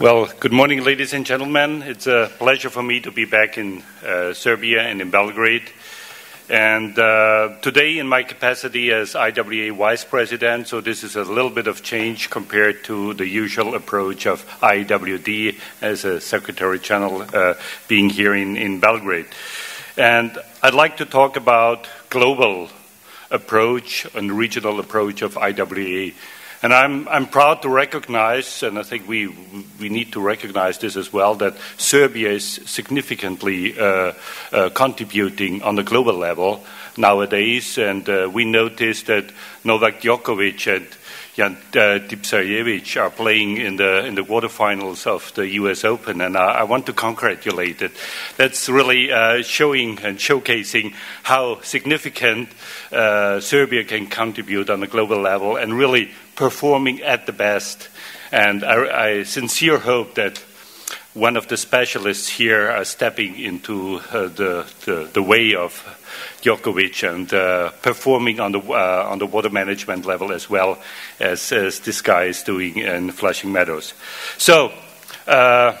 Well, good morning, ladies and gentlemen. It's a pleasure for me to be back in uh, Serbia and in Belgrade. And uh, today, in my capacity as IWA Vice President, so this is a little bit of change compared to the usual approach of IWD as a Secretary General uh, being here in, in Belgrade. And I'd like to talk about global approach and regional approach of IWA and I'm, I'm proud to recognize, and I think we, we need to recognize this as well, that Serbia is significantly uh, uh, contributing on the global level nowadays. And uh, we noticed that Novak Djokovic and Jan uh, Tipsarevic are playing in the in the quarterfinals of the U.S. Open, and I, I want to congratulate it. That's really uh, showing and showcasing how significant uh, Serbia can contribute on a global level, and really performing at the best. And I, I sincerely hope that one of the specialists here are stepping into uh, the, the, the, way of Djokovic and uh, performing on the, uh, on the water management level as well as, as this guy is doing in Flushing Meadows. So, uh,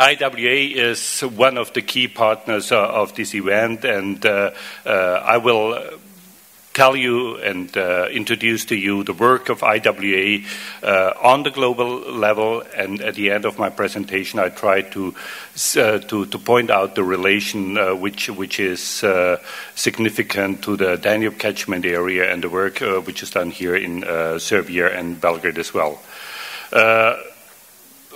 IWA is one of the key partners uh, of this event, and uh, I will tell you and uh, introduce to you the work of IWA uh, on the global level. And at the end of my presentation, I try to uh, to, to, point out the relation uh, which which is uh, significant to the Danube catchment area and the work uh, which is done here in Serbia and Belgrade as well.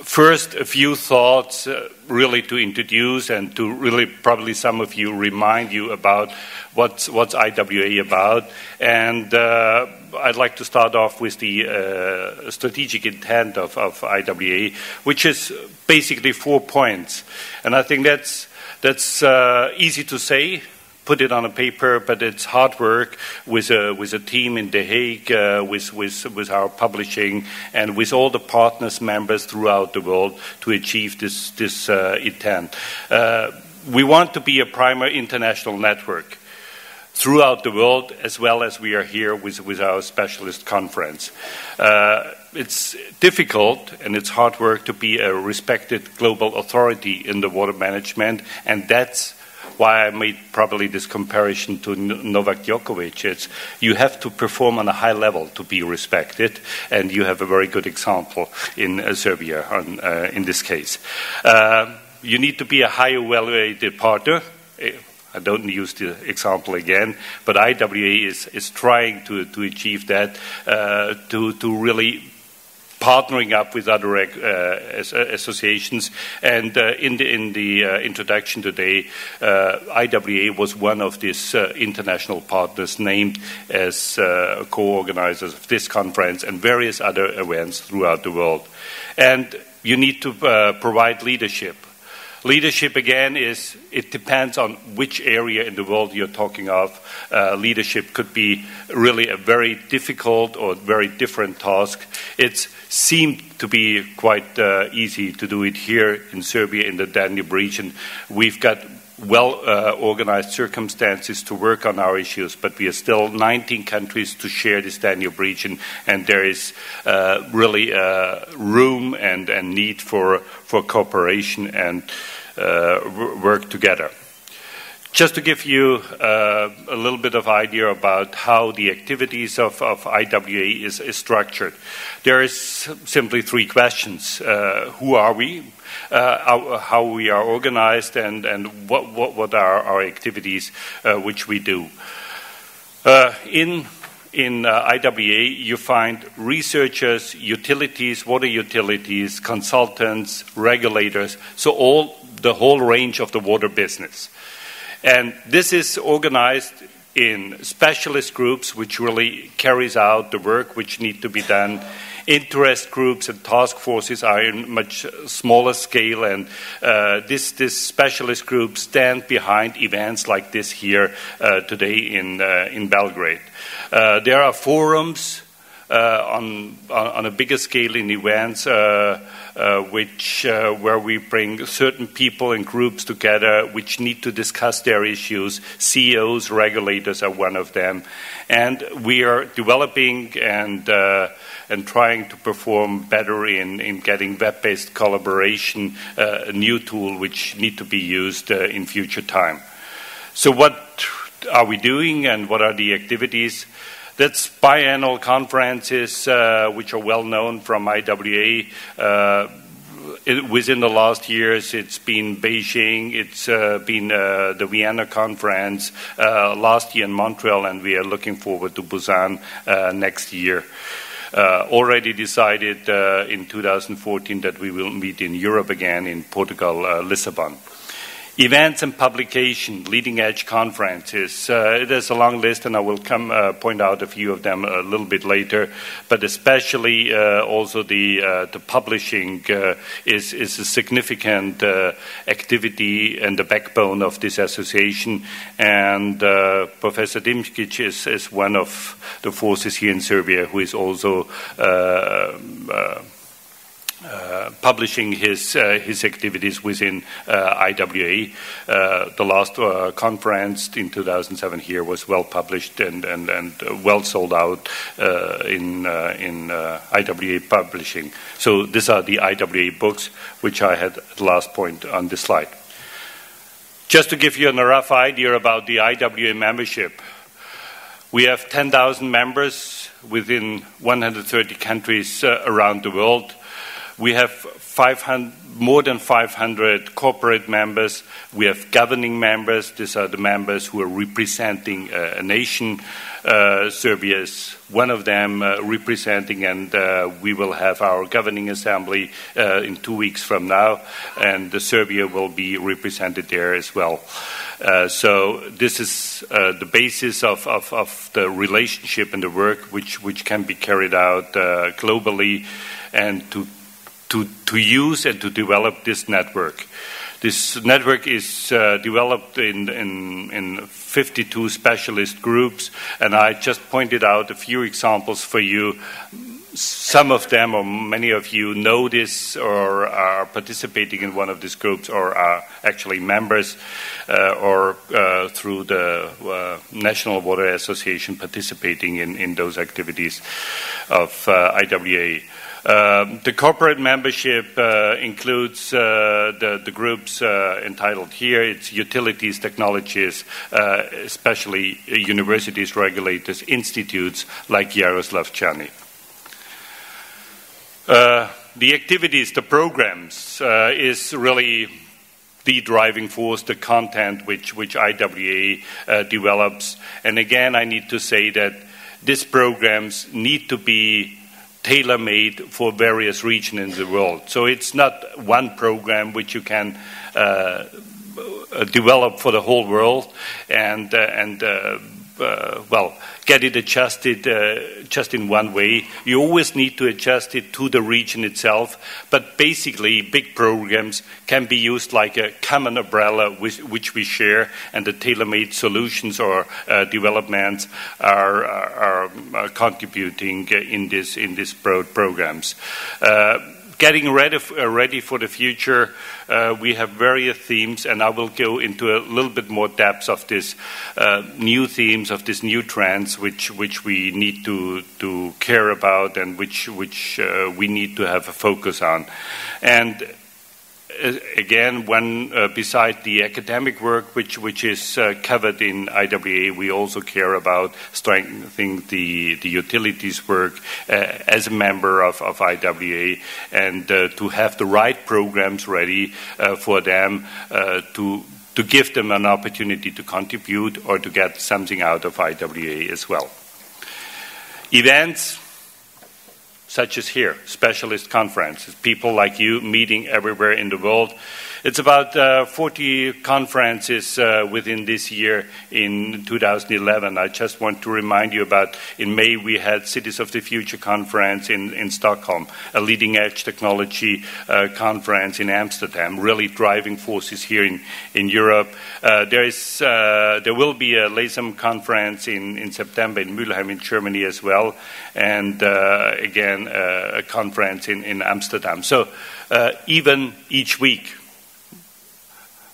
First, a few thoughts uh, really to introduce and to really probably some of you remind you about what's, what's IWA about. And uh, I'd like to start off with the uh, strategic intent of, of IWA, which is basically four points. And I think that's, that's uh, easy to say put it on a paper, but it's hard work with a, with a team in The Hague, uh, with, with, with our publishing, and with all the partners, members throughout the world to achieve this, this uh, intent. Uh, we want to be a primary international network throughout the world, as well as we are here with, with our specialist conference. Uh, it's difficult and it's hard work to be a respected global authority in the water management, and that's why I made probably this comparison to Novak Djokovic. It's you have to perform on a high level to be respected, and you have a very good example in uh, Serbia on, uh, in this case. Uh, you need to be a high evaluated partner. Eh, I don't use the example again, but IWA is, is trying to, to achieve that, uh, to, to really partnering up with other uh, associations. And uh, in the, in the uh, introduction today, uh, IWA was one of these uh, international partners named as uh, co-organizers of this conference and various other events throughout the world. And you need to provide leadership Leadership, again, is it depends on which area in the world you're talking of. Uh, leadership could be really a very difficult or very different task. It seemed to be quite uh, easy to do it here in Serbia, in the Danube region. We've got well uh, organized circumstances to work on our issues, but we are still 19 countries to share this Danube region, and there is uh, really uh, room and, and, need for, for cooperation and work together. Just to give you uh, a little bit of idea about how the activities of, of IWA is, is, structured, there is simply three questions: uh, Who are we? Uh, how, how, we are organized, and, and what, what, what are our activities uh, which we do. Uh, in in IWA, you find researchers, utilities, water utilities, consultants, regulators, so all the whole range of the water business. And this is organized in specialist groups, which really carries out the work which need to be done. Interest groups and task forces are in much smaller scale, and uh, this, this specialist group stand behind events like this here uh, today in, uh, in Belgrade. Uh, there are forums on, on a bigger scale in events, uh, uh, which where we bring certain people and groups together, which need to discuss their issues. CEOs, regulators are one of them, and we are developing and and trying to perform better in, in getting web-based collaboration, uh, a new tool which need to be used uh, in future time. So what are we doing and what are the activities? That's biannual conferences, uh, which are well known from IWA. Uh, it, within the last years, it's been Beijing, it's uh, been uh, the Vienna conference uh, last year in Montreal, and we are looking forward to Busan uh, next year. already decided in 2014 that we will meet in Europe again in Portugal, Lisbon. Events and publication, leading edge conferences. Uh, there's a long list, and I will come uh, point out a few of them a little bit later. But especially uh, also the uh, the publishing uh, is is a significant uh, activity and the backbone of this association. And Professor Dimkic is is one of the forces here in Serbia who is also uh, publishing his uh, his activities within uh, IWA. Uh, the last uh, conference in 2007 here was well published and and, and well sold out in in IWA publishing. So these are the IWA books which I had at the last point on this slide. Just to give you a rough idea about the IWA membership, we have 10,000 members within 130 countries around the world. We have 500, more than 500 corporate members. We have governing members. These are the members who are representing uh, a nation. Uh, Serbia is one of them uh, representing, and uh, we will have our governing assembly uh, in two weeks from now, and Serbia will be represented there as well. So this is the basis of, of, of, the relationship and the work which, which can be carried out globally and to to, to use and to develop this network. This network is uh, developed in, in, in 52 specialist groups, and I just pointed out a few examples for you. Some of them, or many of you, know this or are participating in one of these groups or are actually members uh, or uh, through the uh, National Water Association participating in, in those activities of uh, IWA. Um, the corporate membership uh, includes uh, the, the, groups uh, entitled here. It's utilities, technologies, uh, especially universities, regulators, institutes like Jaroslav Černi. Uh, the activities, the programs, uh, is really the driving force, the content which, which IWA develops. And again, I need to say that these programs need to be tailor made for various regions in the world. So it's not one program which you can uh, develop for the whole world and, uh, and uh, uh, well, get it adjusted uh, just in one way. You always need to adjust it to the region itself. But basically, big programs can be used like a common umbrella with, which we share, and the tailor-made solutions or uh, developments are, are, are, contributing in this in these broad programs. Getting ready, uh, ready for the future, uh, we have various themes, and I will go into a little bit more depth of these uh, new themes, of these new trends, which which we need to to care about, and which which uh, we need to have a focus on, and again, when uh, beside the academic work, which which is uh, covered in IWA, we also care about strengthening the the utilities work uh, as a member of, of IWA, and uh, to have the right programs ready uh, for them to to give them an opportunity to contribute or to get something out of IWA as well. Events such as here, specialist conferences, people like you meeting everywhere in the world. It's about uh, 40 conferences uh, within this year in 2011. I just want to remind you about in May we had Cities of the Future conference in, in Stockholm, a leading edge technology uh, conference in Amsterdam, really driving forces here in, in Europe. Uh, there, is, uh, there will be a LESAM conference in, in September in Mülheim in Germany as well, and uh, again a conference in, in Amsterdam. So even each week,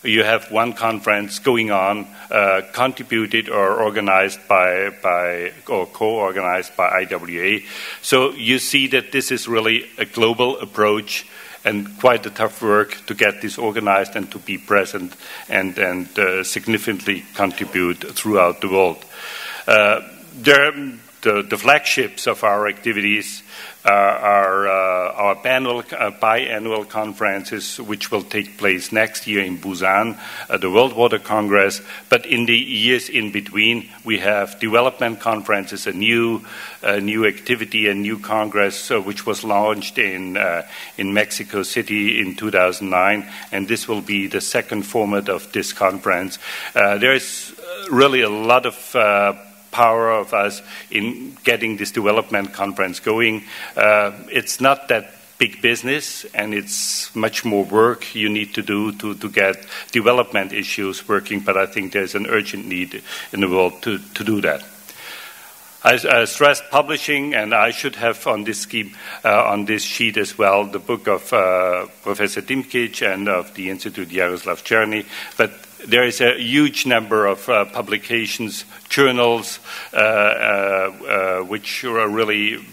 you have one conference going on, uh, contributed or organized by, by or co-organized by IWA. So you see that this is really a global approach and quite a tough work to get this organized and to be present and, and uh, significantly contribute throughout the world. Uh, there, the, the, flagships of our activities uh, are uh, our biannual, uh, biannual conferences, which will take place next year in Busan, the World Water Congress. But in the years in between, we have development conferences, a new, new activity, a new congress, which was launched in, in Mexico City in 2009, and this will be the second format of this conference. there is really a lot of power of us in getting this development conference going. Uh, it's not that big business and it's much more work you need to do to, to get development issues working, but I think there's an urgent need in the world to, to do that. I uh, stressed publishing, and I should have on this scheme, uh, on this sheet as well, the book of uh, Professor Dimkic and of the Institute Jaroslav Černi. But there is a huge number of uh, publications, journals, uh, uh, which are really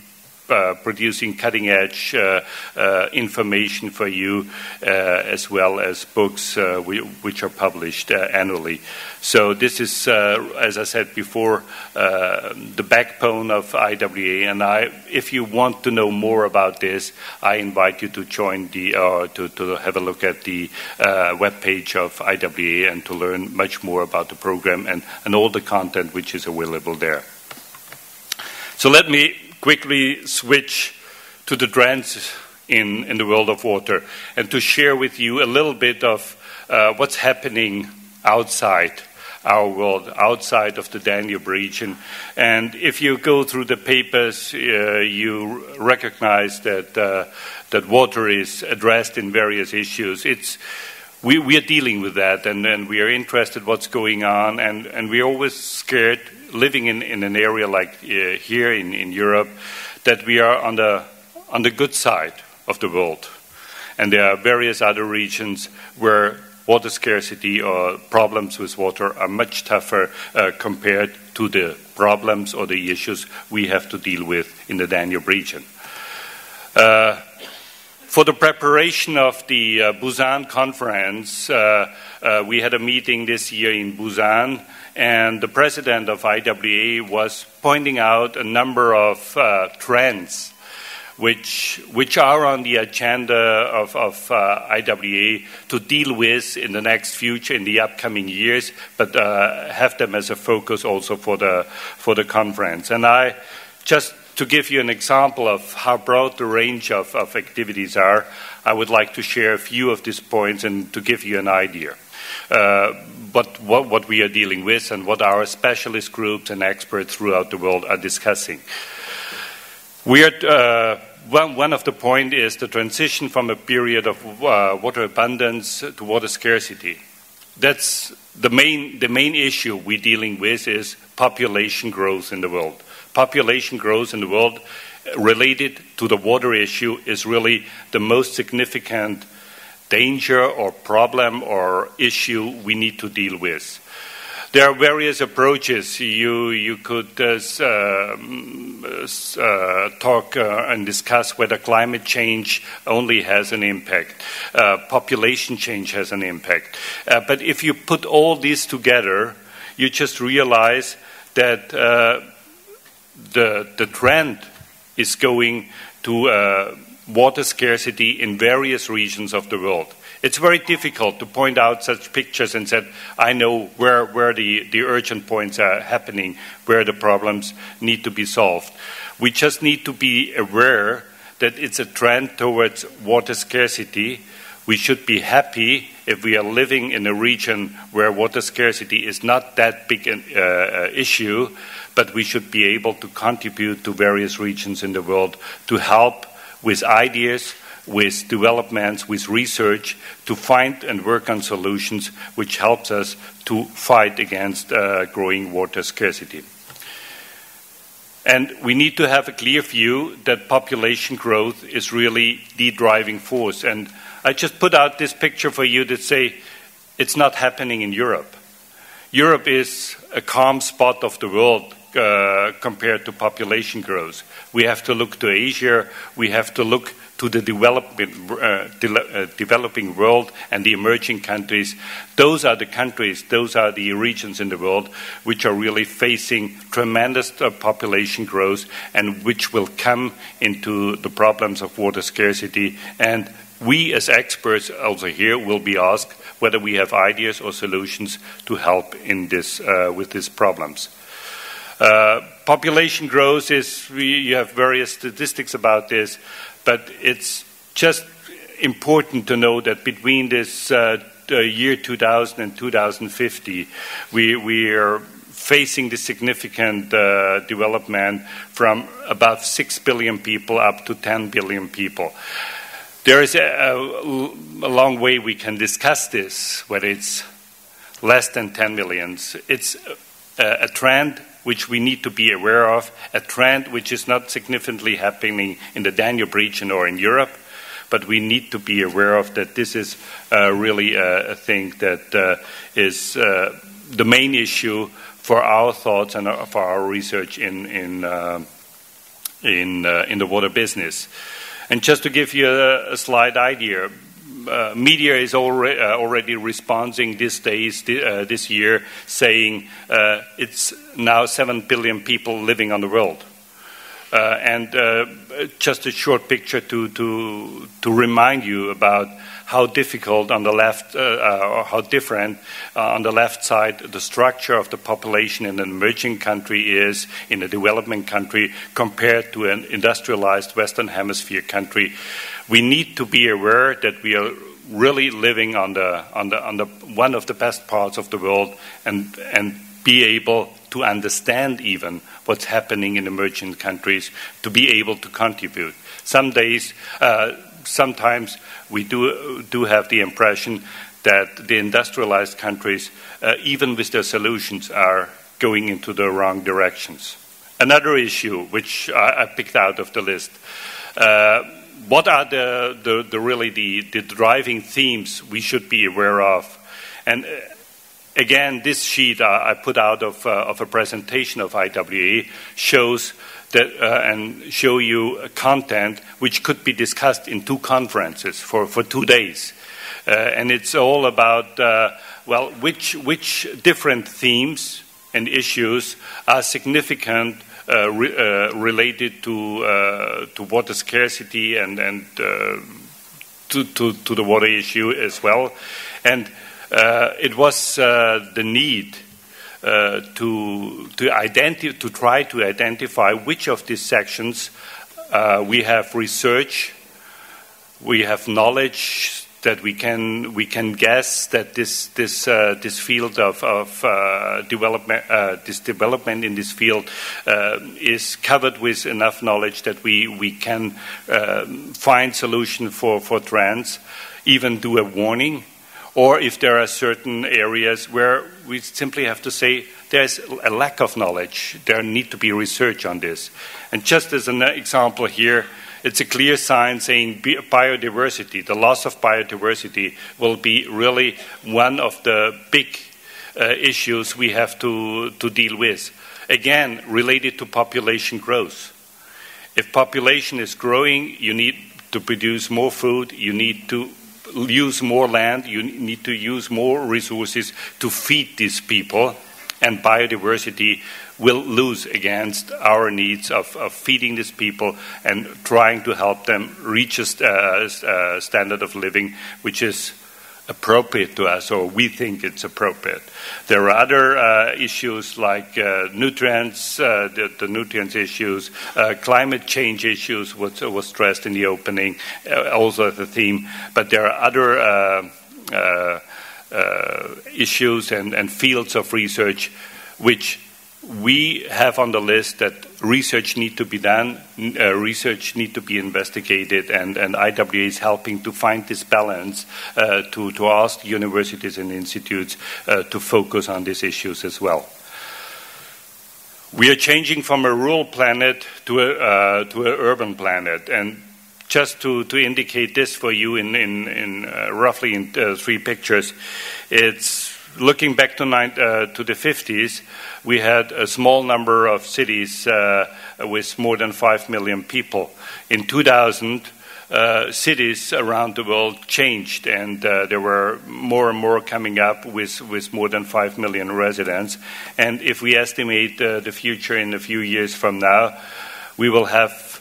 uh, producing cutting edge uh, uh, information for you, uh, as well as books uh, which are published uh, annually. So, this is, as I said before, the backbone of IWA. And I, if you want to know more about this, I invite you to join the, to, to have a look at the webpage of IWA and to learn much more about the program and, and all the content which is available there. So, let me quickly switch to the trends in, in the world of water and to share with you a little bit of uh, what's happening outside our world, outside of the Danube region. And if you go through the papers, uh, you recognize that, uh, that water is addressed in various issues. It's, we, we are dealing with that, and, and we are interested what's going on, and, and we're always scared living in, in an area like uh, here in, in Europe, that we are on the, on the good side of the world. And there are various other regions where water scarcity or problems with water are much tougher uh, compared to the problems or the issues we have to deal with in the Danube region. Uh, for the preparation of the uh, Busan conference, uh, uh, we had a meeting this year in Busan and the president of IWA was pointing out a number of uh, trends which, which are on the agenda of, of uh, IWA to deal with in the next future, in the upcoming years, but uh, have them as a focus also for the, for the conference. And I, just to give you an example of how broad the range of, of activities are, I would like to share a few of these points and to give you an idea. Uh, but what, what, we are dealing with and what our specialist groups and experts throughout the world are discussing. We are, uh, one, one, of the points is the transition from a period of uh, water abundance to water scarcity. That's the main, the main issue we're dealing with is population growth in the world. Population growth in the world related to the water issue is really the most significant danger or problem or issue we need to deal with. There are various approaches. You, you could uh, um, uh, talk uh, and discuss whether climate change only has an impact, uh, population change has an impact. Uh, but if you put all these together, you just realize that uh, the, the trend is going to uh, water scarcity in various regions of the world. It's very difficult to point out such pictures and say, I know where, where the, the urgent points are happening, where the problems need to be solved. We just need to be aware that it's a trend towards water scarcity, we should be happy if we are living in a region where water scarcity is not that big an uh, issue, but we should be able to contribute to various regions in the world to help with ideas, with developments, with research to find and work on solutions which helps us to fight against uh, growing water scarcity. And we need to have a clear view that population growth is really the driving force. And I just put out this picture for you to say it's not happening in Europe. Europe is a calm spot of the world uh, compared to population growth. We have to look to Asia, we have to look to the developing, uh, de uh, developing world and the emerging countries. Those are the countries, those are the regions in the world which are really facing tremendous uh, population growth and which will come into the problems of water scarcity. And we, as experts, also here, will be asked whether we have ideas or solutions to help in this, uh, with these problems. Uh, population growth is, we, you have various statistics about this, but it's just important to know that between this uh, year 2000 and 2050, we, we are facing the significant uh, development from about 6 billion people up to 10 billion people. There is a, a, a long way we can discuss this, whether it's less than 10 millions. It's a, a trend which we need to be aware of, a trend which is not significantly happening in the Danube region or in Europe, but we need to be aware of that this is uh, really a, a, thing that uh, is uh, the main issue for our thoughts and uh, for our research in in uh, in, uh, in the water business. And just to give you a, a slight idea, uh, media is already, uh, already responding these days, uh, this year, saying uh, it's now 7 billion people living on the world. Uh, and uh, just a short picture to, to, to remind you about how difficult on the left, uh, uh, or how different uh, on the left side the structure of the population in an emerging country is in a developing country compared to an industrialized Western Hemisphere country we need to be aware that we are really living on the, on the, on the one of the best parts of the world and, and be able to understand even what's happening in emerging countries to be able to contribute. Some days, uh, sometimes we do, do have the impression that the industrialized countries, uh, even with their solutions, are going into the wrong directions. Another issue which I, I picked out of the list. Uh, what are the, the, the really the, the, driving themes we should be aware of? And uh, again, this sheet uh, I put out of, uh, of a presentation of IWA shows that uh, and show you content which could be discussed in two conferences for, for two days. Uh, and it's all about, uh, well, which, which different themes and issues are significant uh, re uh, related to uh, to water scarcity and and to, to, to the water issue as well, and it was the need. Uh, to to identify to try to identify which of these sections uh, we have research, we have knowledge that we can we can guess that this this uh, this field of, of uh, development uh, this development in this field is covered with enough knowledge that we we can find solution for for trends, even do a warning, or if there are certain areas where we simply have to say there's a lack of knowledge, there need to be research on this, and just as an example here it's a clear sign saying biodiversity, the loss of biodiversity, will be really one of the big uh, issues we have to, to deal with. Again, related to population growth. If population is growing, you need to produce more food, you need to use more land, you need to use more resources to feed these people, and biodiversity will lose against our needs of, of feeding these people and trying to help them reach a uh, uh, standard of living which is appropriate to us, or we think it's appropriate. There are other uh, issues like uh, nutrients, uh, the, the, nutrients issues, uh, climate change issues was, was stressed in the opening, uh, also the theme. But there are other uh, issues and, and fields of research which we have on the list that research need to be done, uh, research need to be investigated, and, and IWA is helping to find this balance uh, to, to ask universities and institutes uh, to focus on these issues as well. We are changing from a rural planet to a, uh, to an urban planet, and just to, to indicate this for you in, in, in uh, roughly in uh, three pictures, it's looking back to, nine, uh, to, the 50s, we had a small number of cities uh, with more than 5 million people. In 2000, uh, cities around the world changed, and uh, there were more and more coming up with, with more than 5 million residents. And if we estimate uh, the future in a few years from now, we will have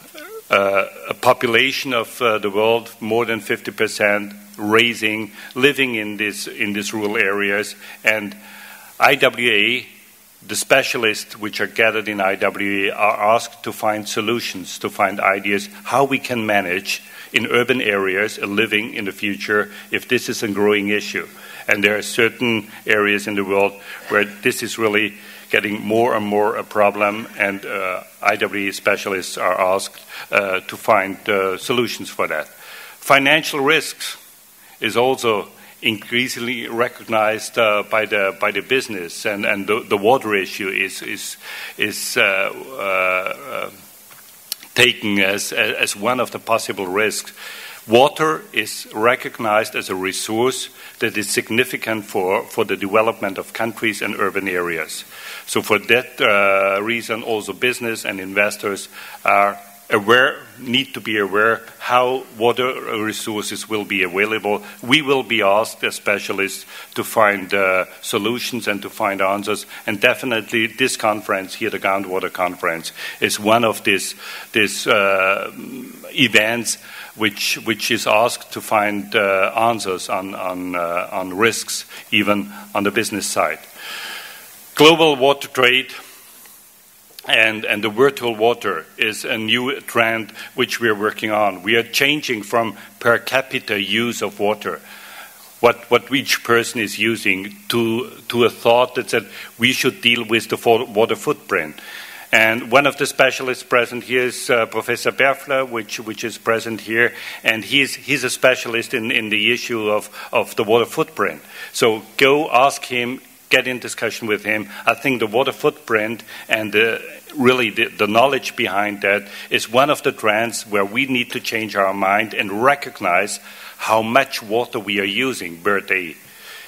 uh, a population of the world more than 50 percent raising, living in, this, in these rural areas. And IWA, the specialists which are gathered in IWA, are asked to find solutions, to find ideas how we can manage in urban areas a living in the future if this is a growing issue. And there are certain areas in the world where this is really getting more and more a problem, and uh, IWA specialists are asked uh, to find uh, solutions for that. Financial risks is also increasingly recognized uh, by the by the business, and and the, the water issue is is is uh, uh, taken as as one of the possible risks. Water is recognized as a resource that is significant for, for the development of countries and urban areas. So, for that uh, reason, also business and investors are aware, need to be aware how water resources will be available. We will be asked as specialists to find uh, solutions and to find answers. And definitely, this conference here, the Groundwater Conference, is one of these, these uh, events which, which is asked to find uh, answers on, on, uh, on risks, even on the business side. Global water trade and, and the virtual water is a new trend which we are working on. We are changing from per capita use of water, what, what each person is using, to, to a thought that said we should deal with the water footprint. And one of the specialists present here is uh, Professor Berfler, which, which is present here, and he's, he's a specialist in, in the issue of, of the water footprint. So go ask him, get in discussion with him. I think the water footprint and the really the, the, knowledge behind that is one of the trends where we need to change our mind and recognize how much water we are using per day.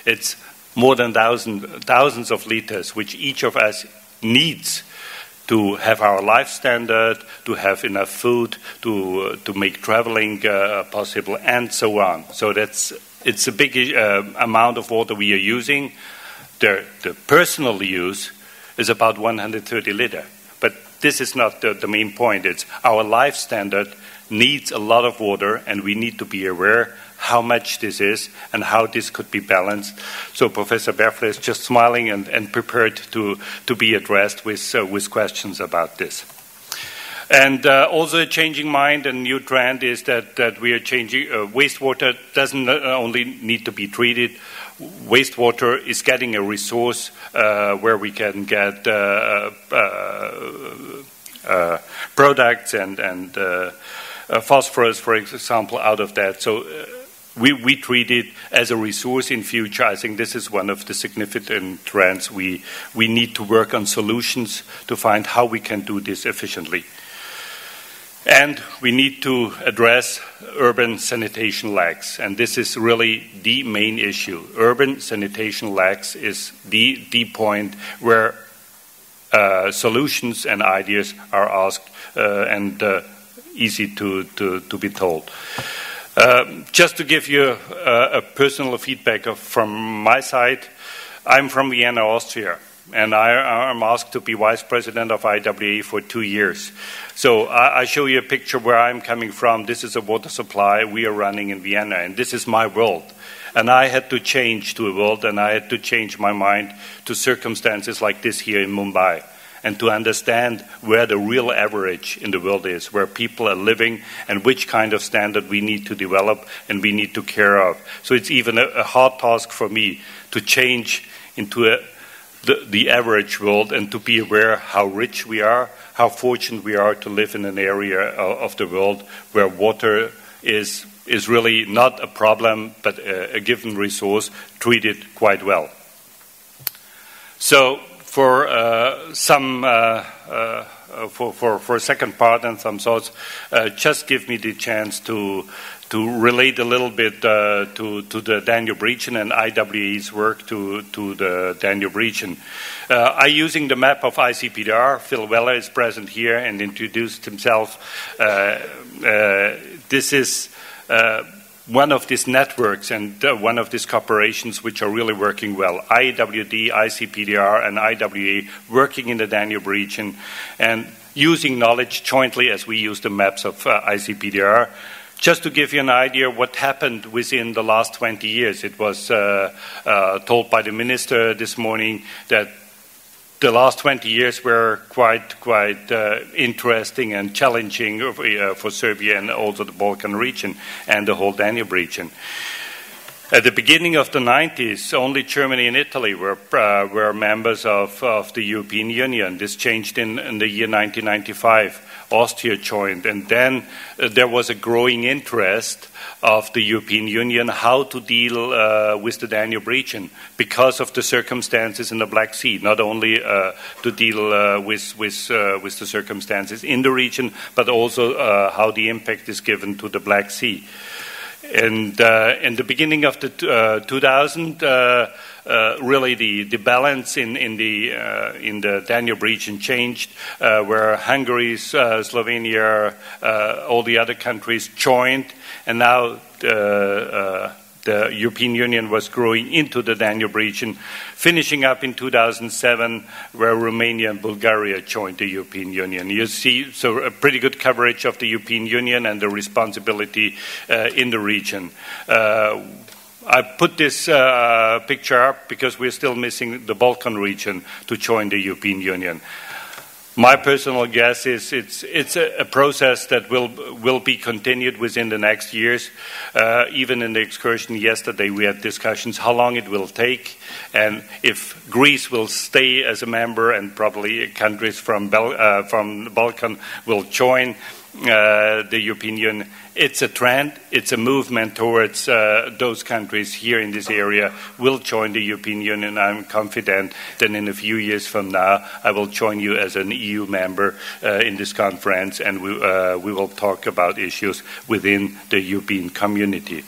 It's more than thousand, thousands of liters, which each of us needs to have our life standard, to have enough food, to, uh, to make traveling uh, possible, and so on. So that's, it's a big uh, amount of water we are using. The, personal use is about 130 liter But this is not the, the main point. It's our life standard needs a lot of water, and we need to be aware how much this is and how this could be balanced. So Professor Berfler is just smiling and, and prepared to, to be addressed with, uh, with questions about this. And uh, also a changing mind and new trend is that, that we are changing, uh, wastewater doesn't only need to be treated, wastewater is getting a resource uh, where we can get uh, uh, products and, and phosphorus, for example, out of that. So we, we treat it as a resource in future. I think this is one of the significant trends. We, we need to work on solutions to find how we can do this efficiently. And we need to address urban sanitation lacks. And this is really the main issue. Urban sanitation lacks is the, the point where uh, solutions and ideas are asked uh, and uh, easy to, to, to, be told. Um, just to give you a, a personal feedback of, from my side, I'm from Vienna, Austria. And I, am asked to be vice president of IWA for two years. So I, I, show you a picture where I'm coming from. This is a water supply we are running in Vienna, and this is my world. And I had to change to a world, and I had to change my mind to circumstances like this here in Mumbai and to understand where the real average in the world is, where people are living, and which kind of standard we need to develop and we need to care of. So it's even a, a hard task for me to change into a, the, the average world and to be aware how rich we are, how fortunate we are to live in an area of, of the world where water is is really not a problem but a, a given resource treated quite well. So for uh, some uh, uh, for, for, for a second part and some thoughts, just give me the chance to to relate a little bit uh, to, to the Danube region and IWA's work to, to the Danube region. Uh, I using the map of ICPDR. Phil Weller is present here and introduced himself. Uh, this is one of these networks and uh, one of these corporations which are really working well. IWD, ICPDR, and IWA working in the Danube region and using knowledge jointly as we use the maps of uh, ICPDR. Just to give you an idea what happened within the last 20 years, it was uh, uh told by the minister this morning that the last 20 years were quite quite uh, interesting and challenging uh, for Serbia and also the Balkan region and the whole Danube region. At the beginning of the 90s, only Germany and Italy were, uh, were members of, of the European Union. This changed in, in the year 1995. Austria joined, and then uh, there was a growing interest of the European Union how to deal uh, with the Danube region because of the circumstances in the Black Sea, not only uh, to deal uh, with, with, uh, with the circumstances in the region, but also uh, how the impact is given to the Black Sea. And in the beginning of the 2000, uh, really the, the balance in, in, the, uh, in the Danube region changed, uh, where Hungary, uh, Slovenia, uh, all the other countries joined, and now the European Union was growing into the Danube region, finishing up in 2007, where Romania and Bulgaria joined the European Union. You see, so a pretty good coverage of the European Union and the responsibility uh, in the region. Uh, I put this uh, picture up because we're still missing the Balkan region to join the European Union. My personal guess is it's, it's a, process that will, will be continued within the next years. Uh, even in the excursion yesterday, we had discussions how long it will take and if Greece will stay as a member and probably countries from, Bel- uh, from the Balkan will join uh, the European Union it's a trend, it's a movement towards uh, those countries here in this area will join the European Union. I'm confident that in a few years from now, I will join you as an EU member uh, in this conference and we, uh, we, will talk about issues within the European community.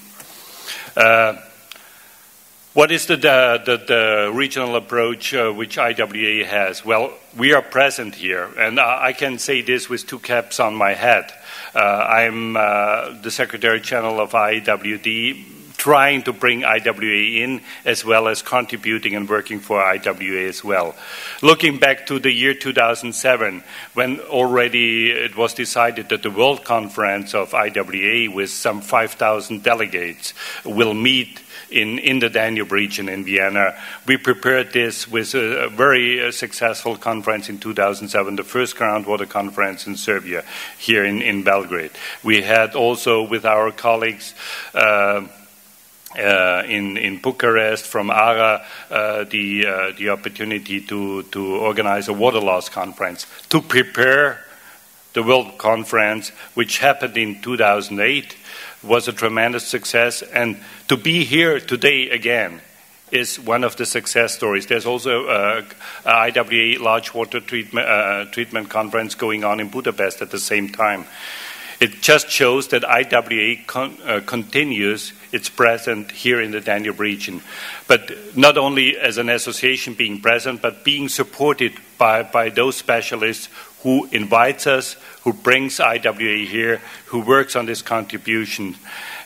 Uh, what is the, the, the regional approach uh, which IWA has? Well, we are present here, and I can say this with two caps on my head. Uh, I'm uh, the Secretary General of IWD, trying to bring IWA in as well as contributing and working for IWA as well. Looking back to the year 2007, when already it was decided that the World Conference of IWA with some 5,000 delegates will meet in, in the Danube region in Vienna. We prepared this with a, a very uh, successful conference in 2007, the first groundwater conference in Serbia, here in, in Belgrade. We had also with our colleagues. Uh, uh, in, in Bucharest from ARA uh, the, uh, the opportunity to, to organize a water loss conference to prepare the World Conference, which happened in 2008 was a tremendous success. And to be here today again is one of the success stories. There's also a, a IWA large water treatment, uh, treatment conference going on in Budapest at the same time. It just shows that IWA con, uh, continues its presence here in the Danube region. But not only as an association being present, but being supported by, by those specialists who invites us, who brings IWA here, who works on this contribution.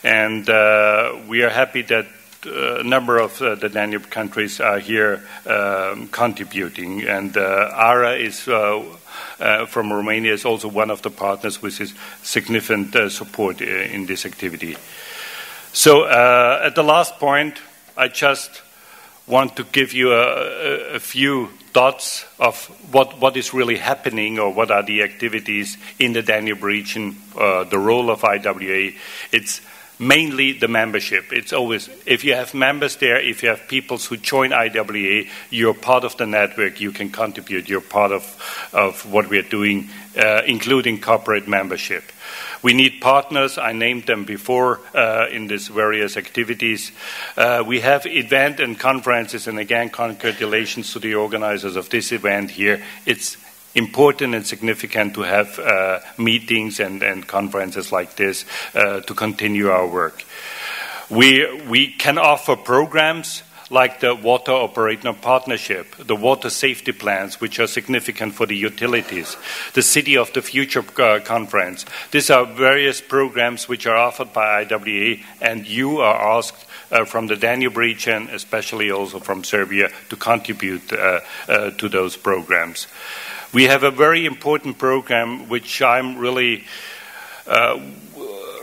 And uh, we are happy that a number of uh, the Danube countries are here um, contributing, and uh, ARA is uh, uh, from Romania is also one of the partners with his significant uh, support in this activity. So, at the last point, I just want to give you a, a, a few thoughts of what, what is really happening or what are the activities in the Danube region, uh, the role of IWA. It's mainly the membership. It's always, if you have members there, if you have people who join IWA, you're part of the network, you can contribute, you're part of, of what we're doing, uh, including corporate membership. We need partners. I named them before uh, in these various activities. Uh, we have event and conferences, and again, congratulations to the organizers of this event here. It's important and significant to have uh, meetings and, and, conferences like this uh, to continue our work. We, we can offer programs like the Water Operator Partnership, the water safety plans, which are significant for the utilities, the City of the Future uh, Conference. These are various programs which are offered by IWA, and you are asked uh, from the Danube region, especially also from Serbia, to contribute uh, uh to those programs. We have a very important program which I'm really uh,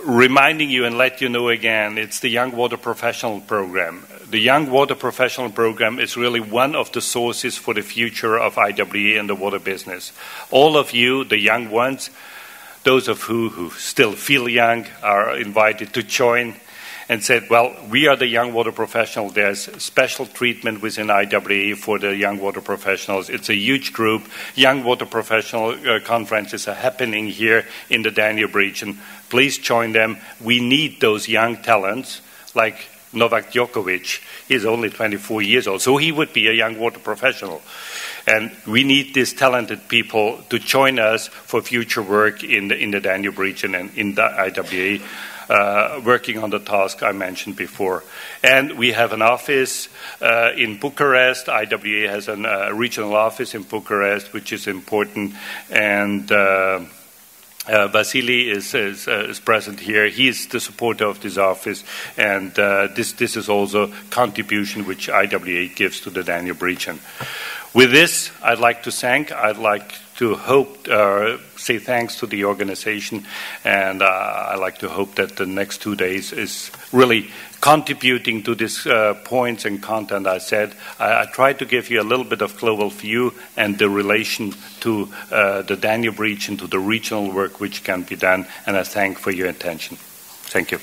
reminding you and let you know again. It's the Young Water Professional Program. The Young Water Professional Program is really one of the sources for the future of IWA and the water business. All of you, the young ones, those of you who still feel young, are invited to join and said, well, we are the young water professionals. There's special treatment within IWA for the young water professionals. It's a huge group. Young water professional uh, conferences are happening here in the Danube region. Please join them. We need those young talents like Novak Djokovic. He's only 24 years old, so he would be a young water professional. And we need these talented people to join us for future work in the, in the Danube region and in the IWA uh, working on the task I mentioned before. And we have an office uh, in Bucharest. IWA has a uh, regional office in Bucharest, which is important. And uh, uh, Vasily is, is, uh, is, present here. He is the supporter of this office, and uh, this, this is also contribution which IWA gives to the Danube region. With this, I'd like to thank. I'd like to hope, uh, say thanks to the organization, and uh, I like to hope that the next two days is really contributing to these uh, points and content I said. I, I, tried to give you a little bit of global view and the relation to uh, the Danube region, to the regional work which can be done, and I thank for your attention. Thank you.